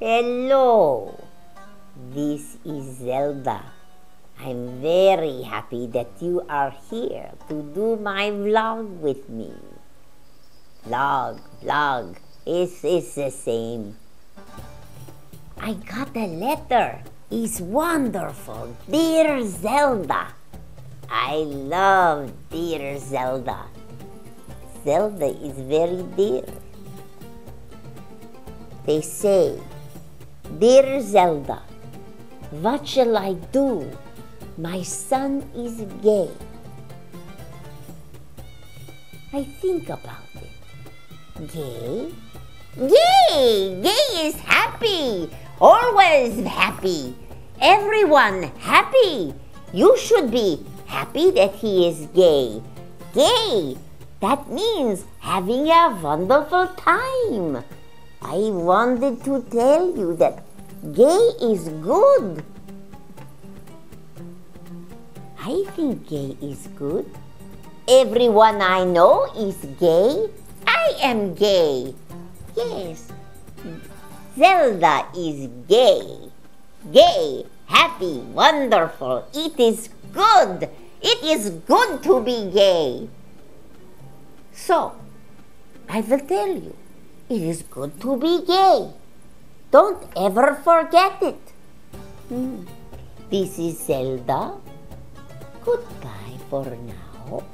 Hello, this is Zelda. I'm very happy that you are here to do my vlog with me. Vlog, vlog, it's, it's the same. I got a letter. It's wonderful. Dear Zelda. I love dear Zelda. Zelda is very dear. They say, Dear Zelda, what shall I do? My son is gay. I think about it. Gay? Gay! Gay is happy! Always happy! Everyone happy! You should be happy that he is gay. Gay! That means having a wonderful time. I wanted to tell you that gay is good. I think gay is good. Everyone I know is gay. I am gay. Yes. Zelda is gay. Gay, happy, wonderful. It is good. It is good to be gay. So, I will tell you, it is good to be gay. Don't ever forget it. Hmm. This is Zelda. Goodbye for now.